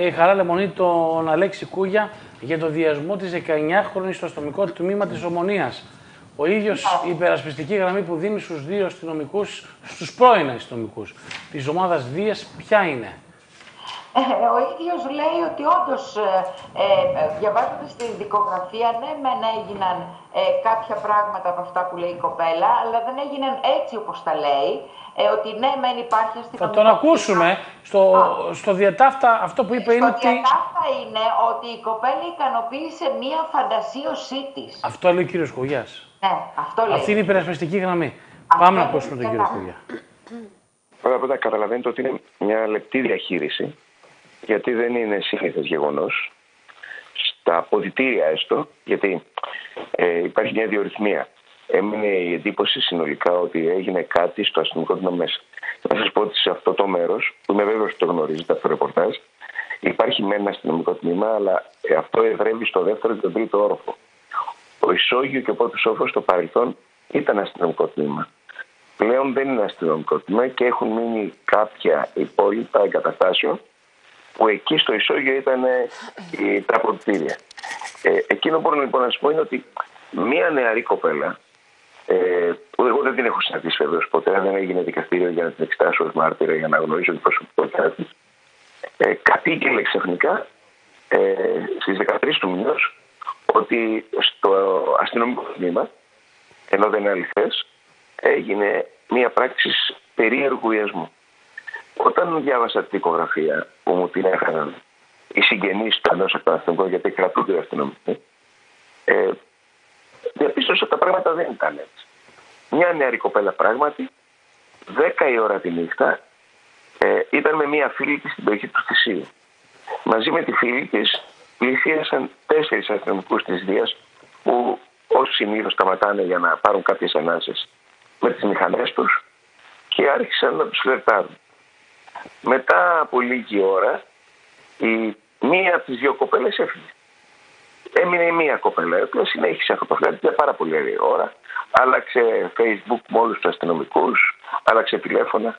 η Χαρά Λεμονή τον Αλέξη Κούγια για το διασμό της 19χρονη στο αστυνομικό τμήμα της Ομονίας. Ο ίδιος η υπερασπιστική γραμμή που δίνει στους δύο αστυνομικούς, στους πρώην αστυνομικούς της ομάδας Δίας, ποια είναι; Ε, ο ίδιος λέει ότι όντως, ε, ε, διαβάζοντας την δικογραφία, ναι μεν έγιναν ε, κάποια πράγματα από αυτά που λέει η κοπέλα, αλλά δεν έγιναν έτσι όπως τα λέει, ε, ότι ναι μεν υπάρχει αστυνομικό... Θα τον ακούσουμε. Στο, στο διατάφτα αυτό που είπε είναι ότι... Στο διατάφτα είναι ότι η κοπέλα ικανοποίησε μία φαντασίωσή της. Αυτό λέει ο κύριος Κογιάς. Ναι, αυτό λέει. Αυτή είναι η υπερασπιστική γραμμή. Πάμε να ακούσουμε τον κύριο Κογιά. Πρώτα απ' όλα καταλαβαίνετε ότι είναι μια λεπτή διαχείριση γιατί δεν είναι σύνηθες γεγονός. Στα αποδητήρια έστω, γιατί ε, υπάρχει μια διορυθμία. Έμεινε η εντύπωση συνολικά ότι έγινε κάτι στο αστυνομικό τμήμα μέσα. Να σας πω ότι σε αυτό το μέρος, που είμαι βέβαιος ότι το γνωρίζετε αυτό το ρεπορτάζ, υπάρχει με ένα αστυνομικό τμήμα, αλλά αυτό εδρεύει στο δεύτερο και τον τρίτο όροφο. Το ισόγειο και ο πρώτος όροφος στο παρελθόν ήταν αστυνομικό τμήμα. Πλέον δεν είναι αστυνομικό τμήμα και έχουν μείνει κάποια υπόλοιπα εγκαταστάσεων που εκεί στο ισόγειο ήταν η τραποτήρια. Ε, εκείνο που μπορώ λοιπόν να σα πω είναι ότι μία νεαρή κοπέλα, ε, που εγώ δεν την έχω συναντήσει βεβαίως ποτέ, δεν έγινε δικαστήριο για να την εξετάσω ως μάρτυρα για να γνωρίσω την προσωπικότητά της, ε, κατήγγειλε ξαφνικά ε, στις 13 του μηνός ότι στο αστυνομικό τμήμα, ενώ δεν είναι αληθές, έγινε μία πράξη περίεργου ιασμού. Όταν διάβασα την δικογραφία που μου την έφεραν οι συγγενείς του ενός αστυνομικού, γιατί κρατούνται οι αστυνομικοί, ε, διαπίστωσα ότι τα πράγματα δεν ήταν έτσι. Μια νεαρή κοπέλα πράγματι, 10 η ώρα τη νύχτα, ε, ήταν με μια φίλη της στην περιοχή του Θησίου. Μαζί με τη φίλη της πλησίασαν τέσσερις αστυνομικούς της Δίας που ως συνήθως σταματάνε για να πάρουν κάποιες ανάσες με τις μηχανές τους και άρχισαν να τους φλερτάρουν. Μετά από λίγη ώρα, η μία από τις δύο κοπέλες έφυγε. Έμεινε η μία κοπέλα, η οποία συνέχισε αυτό το φλερτ για πάρα πολύ ώρα. Άλλαξε Facebook με όλους τους αστυνομικούς, άλλαξε τηλέφωνα.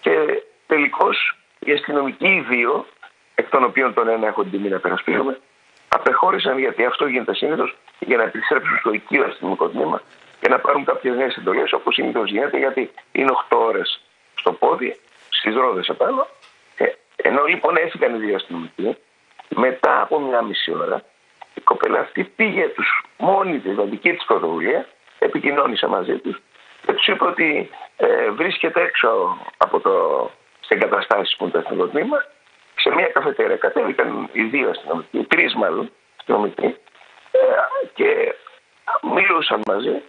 Και τελικώς οι αστυνομικοί οι δύο, εκ των οποίων τον ένα έχω την τιμή να περασπίζομαι, απεχώρησαν γιατί αυτό γίνεται συνήθως για να επιστρέψουν στο οικείο αστυνομικό τμήμα και να πάρουν κάποιες νέες εντολές όπως συνήθως γίνεται γιατί είναι 8 ώρες στο πόδι στις ρόδες απάνω. Ε, ενώ λοιπόν έφυγαν οι δύο αστυνομικοί, μετά από μια μισή ώρα η κοπέλα αυτή πήγε τους μόνη της, δηλαδή δική της πρωτοβουλία, επικοινώνησε μαζί τους και τους είπε ότι ε, βρίσκεται έξω από το, σε εγκαταστάσει που είναι το αστυνομικό τμήμα, σε μια καφετέρια. Κατέβηκαν οι δύο αστυνομικοί, τρεις μάλλον αστυνομικοί, ε, και μιλούσαν μαζί.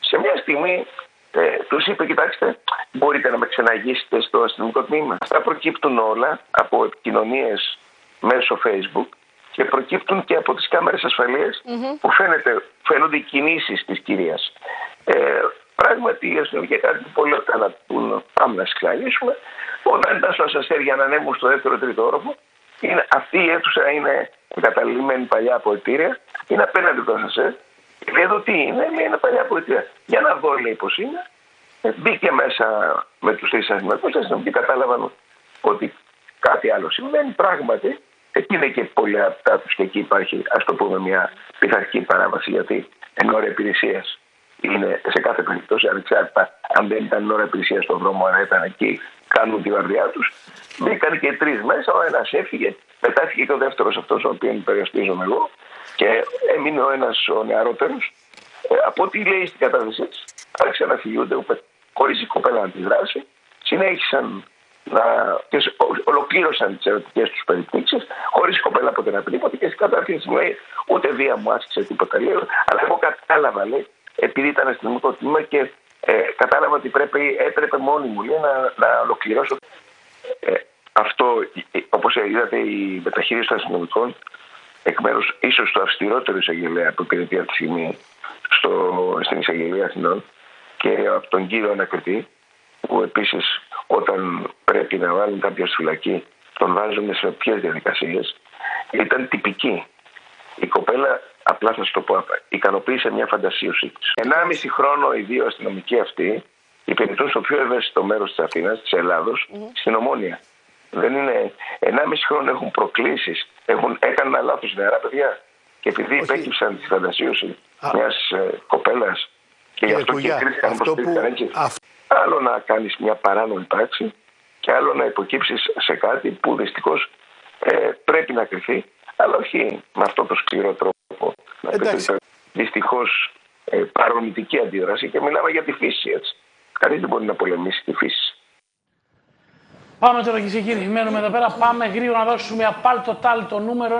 Σε μια στιγμή ε, τους είπε: Κοιτάξτε, μπορείτε να με ξαναγήσετε στο αστυνομικό τμήμα. Αυτά προκύπτουν όλα από επικοινωνίες μέσω Facebook και προκύπτουν και από τις κάμερες που φαίνεται, φαίνονται οι κινήσεις της κυρίας. Ε, πράγματι, η αστυνομία κάτι που πολλοί να πούν: Πάμε να συγκαλίσουμε. Όταν ήταν στο ασαστέρ για να ανέβουν στο δεύτερο-τρίτο όροφο, είναι, αυτή η αίθουσα είναι εγκαταλειμμένη παλιά από ετήρια, είναι απέναντι το ασαστέρ Λέει εδώ τι είναι, λέει είναι παλιά πολιτεία. Για να δω λέει πώς είναι. Ε, μπήκε μέσα με τους τρεις αστυνομικούς και κατάλαβαν ότι κάτι άλλο συμβαίνει. Πράγματι, εκεί είναι και πολλοί από τα τους και εκεί υπάρχει ας το πούμε μια πειθαρχική παράβαση γιατί εν ώρα υπηρεσίας είναι σε κάθε περίπτωση ανεξάρτητα αν δεν ήταν ώρα υπηρεσίας στον δρόμο, αν ήταν εκεί, κάνουν τη βαρδιά τους. Μπήκαν και τρεις μέσα, ο ένας έφυγε, μετά έφυγε και ο δεύτερος αυτός, ο οποίος περιοριστίζομαι εγώ, και έμεινε ο ένας ο νεαρότερος. Ε, από ό,τι λέει στην κατάθεσή της, άρχισαν να φυγούνται χωρίς η κοπέλα να της δράσει. Συνέχισαν να και ολοκλήρωσαν τις ερωτικές τους περιπτώσει, χωρίς η κοπέλα ποτέ να πει τίποτα. Και στην κατάθεση μου λέει: Ούτε βία μου άσκησε τίποτα. Λέει, αλλά εγώ κατάλαβα, λέει, επειδή ήταν αστυνομικό τμήμα και ε, κατάλαβα ότι πρέπει, έπρεπε μόνη μου λέει, να, να ολοκληρώσω. Ε, αυτό, ε, όπως είδατε, η μεταχείριση των αστυνομικών εκ μέρους ίσως του αυστηρότερου εισαγγελέα που υπηρετεί αυτή τη στιγμή στο, στην εισαγγελία Αθηνών και από τον κύριο Ανακριτή, που επίσης όταν πρέπει να βάλουν κάποιο στη φυλακή, τον βάζουν σε ποιε διαδικασίες, ήταν τυπική. Η κοπέλα, απλά θα σου το πω, ικανοποίησε μια φαντασίωσή της. Ενάμιση χρόνο οι δύο αστυνομικοί αυτοί υπηρετούν στο πιο ευαίσθητο μέρος της Αθήνας, της Ελλάδος, στην Ομόνια. Δεν είναι. Ενάμιση χρόνο έχουν προκλήσεις. Έχουν, έκαναν ένα λάθος νεαρά παιδιά. Και επειδή Όχι. υπέκυψαν τη φαντασίωση Α. μιας ε, κοπέλας και γι' Κύριε αυτό και Κουγιά, κρίθηκαν αυτό όπως που- κρίθηκαν έτσι. αυ- Άλλο να κάνεις μια παράνομη πράξη και άλλο να υποκύψεις σε κάτι που δυστυχώς ε, πρέπει να κρυθεί, αλλά όχι με αυτό το σκληρό τρόπο. Να Εντάξει. Δυστυχώς ε, παρορμητική αντίδραση και μιλάμε για τη φύση έτσι. Κανείς δεν μπορεί να πολεμήσει τη φύση. Πάμε τώρα και σε κύριοι, μένουμε εδώ πέρα. Πάμε γρήγορα να δώσουμε απάλτο τάλ το νούμερο.